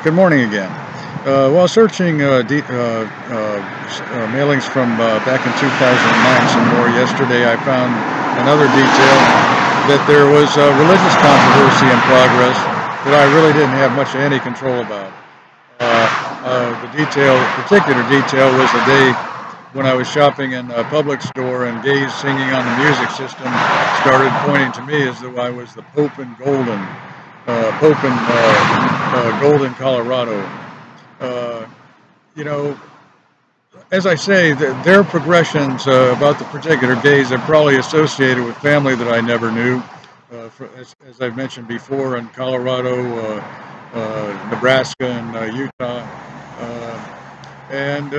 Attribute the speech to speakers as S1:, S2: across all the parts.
S1: Good morning again. Uh, while searching uh, de- uh, uh, mailings from back in 2009 some more yesterday, I found another detail that there was a religious controversy in progress that I really didn't have much any control about. the detail, particular detail, was the day when I was shopping in a Publix store and gays singing on the music system started pointing to me as though I was the Pope in Golden uh, Pope in uh, uh, Golden, Colorado. you know, as I say, the, their progressions uh, about the particular gays are probably associated with family that I never knew. Uh, for, as, as, I've mentioned before, in Colorado, uh, Nebraska, and Utah. And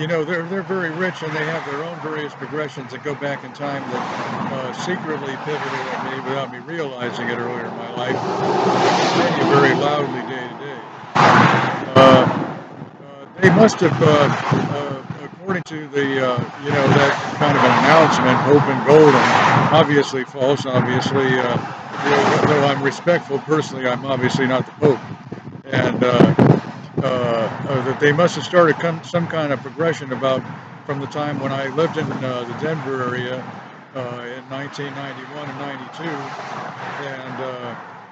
S1: you know they're they're very rich, and they have their own various progressions that go back in time that secretly pivoted at me without me realizing it earlier in my life. Continue very loudly day to day. they must have according to the, uh, you know, that kind of an announcement, open golden, obviously false, obviously, uh, though I'm respectful personally, I'm obviously not the Pope. And uh, uh, uh that they must have started some kind of progression about from the time when I lived in uh, the Denver area in 1991 and 92, and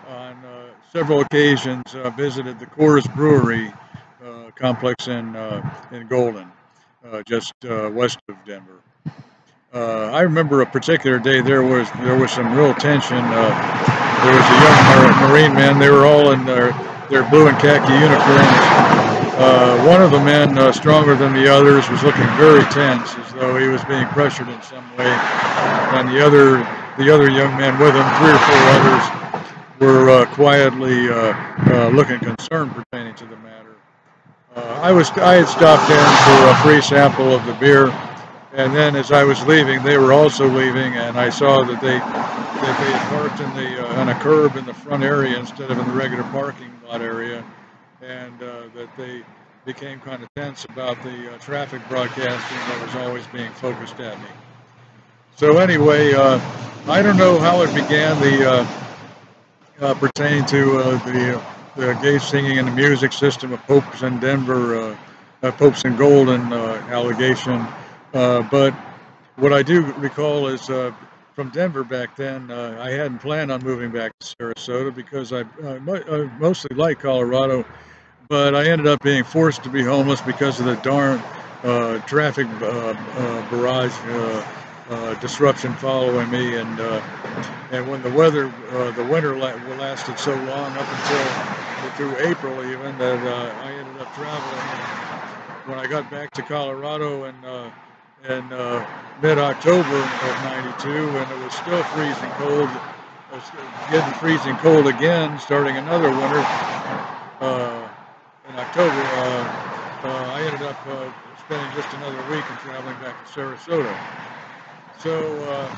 S1: on several occasions visited the Coors Brewery complex in, in Golden uh, just uh, west of Denver. Uh, I remember a particular day there was there was some real tension. Uh, there was a young Marine man. They were all in their their blue and khaki uniforms. Uh, one of the men, uh, stronger than the others, was looking very tense, as though he was being pressured in some way. And the other the other young men with him, three or four others, were quietly looking concerned pertaining to the matter. Uh, I was I had stopped in for a free sample of the beer, and then as I was leaving, they were also leaving, and I saw that they that they had parked in the uh, on a curb in the front area instead of in the regular parking lot area, and uh, that they became kind of tense about the uh, traffic broadcasting that was always being focused at me. So anyway, uh, I don't know how it began. The pertaining to the the gay singing and the music system of Popes in Denver, uh, Popes in Golden uh, allegation. Uh, but what I do recall is from Denver back then, uh, I hadn't planned on moving back to Sarasota because I, I mostly like Colorado, but I ended up being forced to be homeless because of the darn traffic barrage uh, disruption following me, and uh, and when the weather, uh, the winter la- lasted so long up until through April even that uh, I ended up traveling. When I got back to Colorado and uh, in uh, mid-October of '92, and it was still freezing cold, getting freezing cold again, starting another winter in October. I ended up spending just another week and traveling back to Sarasota. So uh,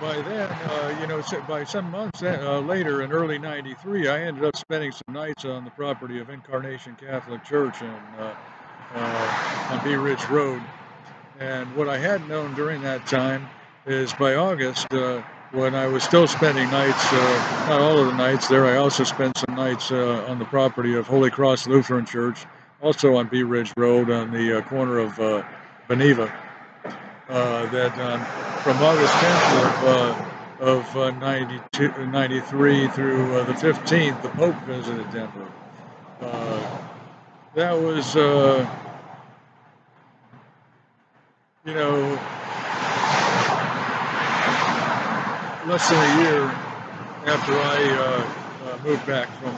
S1: by then, uh, you know, by some months uh, later, in early '93, I ended up spending some nights on the property of Incarnation Catholic Church in, uh, uh, on Bee Ridge Road. And what I had known during that time is by August, uh, when I was still spending nights, not all of the nights there, I also spent some nights on the property of Holy Cross Lutheran Church, also on Bee Ridge Road on the corner of Beneva. Uh, that um, from August 10th of, uh, of uh, 92, 93 through uh, the 15th, the Pope visited Denver. Uh, that was, you know, less than a year after I moved back from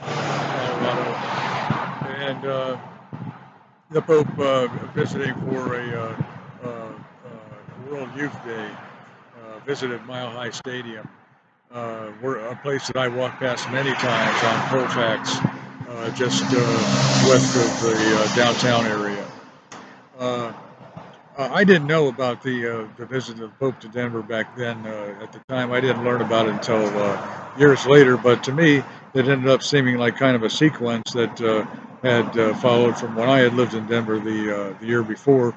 S1: Colorado. And the Pope visiting for a World Youth Day, uh, visited Mile High Stadium, uh, a place that I walked past many times on Colfax, uh, just uh, west of the uh, downtown area. Uh, I didn't know about the the visit of the Pope to Denver back then. at the time, I didn't learn about it until years later. But to me, it ended up seeming like kind of a sequence that had followed from when I had lived in Denver the the year before.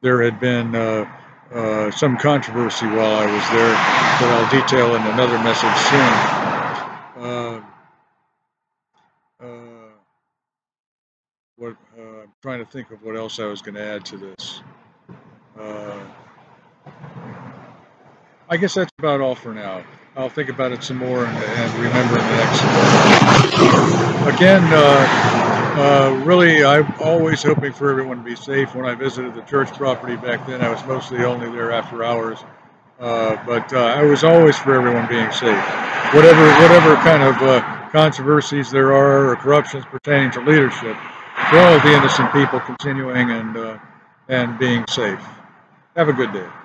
S1: There had been uh, some controversy while I was there that I'll detail in another message soon. Uh, uh, trying to think of what else I was going to add to this. Uh, I guess that's about all for now. I'll think about it some more and, and remember in the next. Again, uh, uh, really, I'm always hoping for everyone to be safe. When I visited the church property back then, I was mostly only there after hours. Uh, but uh, I was always for everyone being safe. Whatever, whatever kind of controversies there are or corruptions pertaining to leadership, for all of the innocent people continuing and and being safe. Have a good day.